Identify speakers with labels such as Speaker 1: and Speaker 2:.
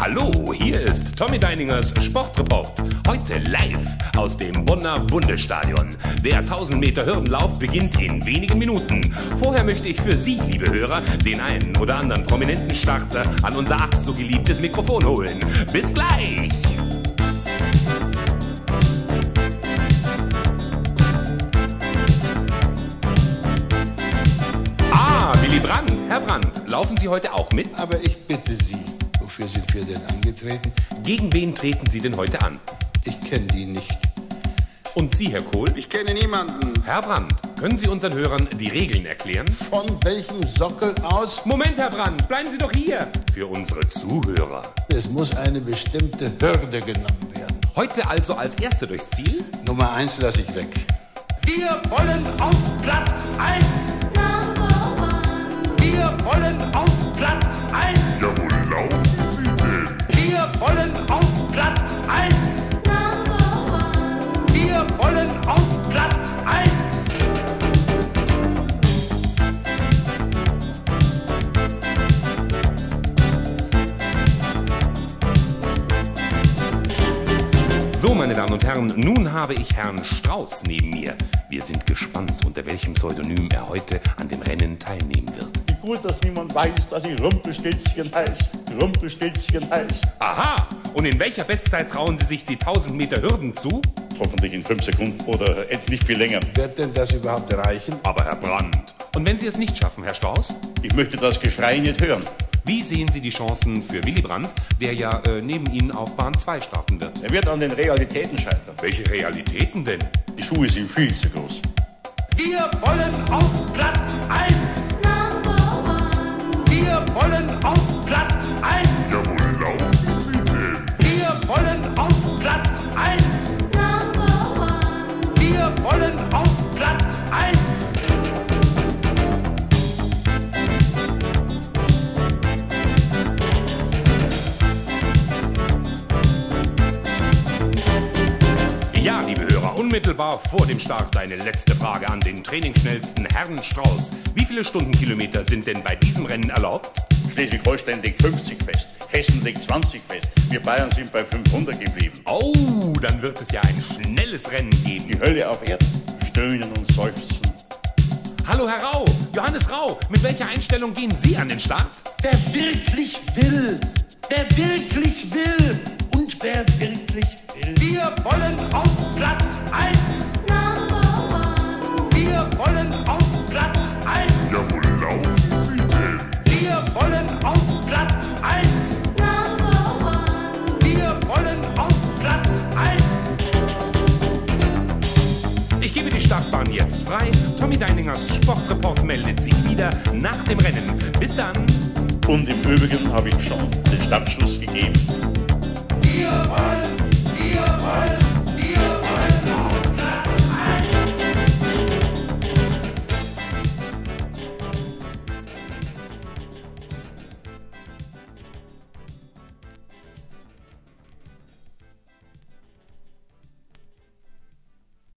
Speaker 1: Hallo, hier ist Tommy Deiningers Sportreport. Heute live aus dem Bonner Bundesstadion. Der 1000 Meter Hürdenlauf beginnt in wenigen Minuten. Vorher möchte ich für Sie, liebe Hörer, den einen oder anderen prominenten Starter an unser ach so geliebtes Mikrofon holen. Bis gleich! Ah, Willy Brandt, Herr Brandt, laufen Sie heute auch mit?
Speaker 2: Aber ich bitte Sie, wofür sind wir denn angetreten?
Speaker 1: Gegen wen treten Sie denn heute an?
Speaker 2: Ich kenne die nicht.
Speaker 1: Und Sie, Herr Kohl?
Speaker 3: Ich kenne niemanden.
Speaker 1: Herr Brandt, können Sie unseren Hörern die Regeln erklären?
Speaker 2: Von welchem Sockel aus?
Speaker 1: Moment, Herr Brandt, bleiben Sie doch hier. Für unsere Zuhörer.
Speaker 2: Es muss eine bestimmte Hürde genommen werden.
Speaker 1: Heute also als Erste durchs Ziel?
Speaker 2: Nummer eins lasse ich weg.
Speaker 4: Wir wollen auf Platz 1.
Speaker 1: So, meine Damen und Herren, nun habe ich Herrn Strauß neben mir. Wir sind gespannt, unter welchem Pseudonym er heute an dem Rennen teilnehmen wird.
Speaker 3: Wie gut, dass niemand weiß, dass ich Rumpelstilzchen heiß. Rumpelstilzchen heiß.
Speaker 1: Aha! Und in welcher Bestzeit trauen Sie sich die 1000 Meter Hürden zu?
Speaker 3: Hoffentlich in fünf Sekunden oder nicht viel länger.
Speaker 2: Wird denn das überhaupt reichen?
Speaker 1: Aber Herr Brandt. Und wenn Sie es nicht schaffen, Herr Strauß?
Speaker 3: Ich möchte das Geschrei nicht hören.
Speaker 1: Wie sehen Sie die Chancen für Willy Brandt, der ja äh, neben Ihnen auf Bahn 2 starten wird?
Speaker 3: Er wird an den Realitäten scheitern.
Speaker 1: Welche Realitäten denn?
Speaker 3: Die Schuhe sind viel zu groß.
Speaker 4: Wir wollen auf Platz 1. Wir wollen auf
Speaker 1: unmittelbar vor dem Start eine letzte Frage an den trainingsschnellsten Herrn Strauß. Wie viele Stundenkilometer sind denn bei diesem Rennen erlaubt?
Speaker 3: Schleswig-Holstein legt 50 fest. Hessen legt 20 fest. Wir Bayern sind bei 500 geblieben.
Speaker 1: Oh, dann wird es ja ein schnelles Rennen geben.
Speaker 3: Die Hölle auf Erden. Stöhnen und seufzen.
Speaker 1: Hallo, Herr Rau, Johannes Rau, mit welcher Einstellung gehen Sie an den Start?
Speaker 5: Wer wirklich will, wer wirklich will und wer wirklich will.
Speaker 4: Wir wollen auf Platz 1. Wir wollen auf Platz 1.
Speaker 6: Ja, wo laufen Sie denn?
Speaker 4: Wir wollen auf Platz 1. Wir wollen auf Platz 1.
Speaker 1: Ich gebe die Startbahn jetzt frei. Tommy Deiningers Sportreport meldet sich wieder nach dem Rennen. Bis dann.
Speaker 3: Und im Übrigen habe ich schon den Startschuss gegeben.
Speaker 4: Wir wollen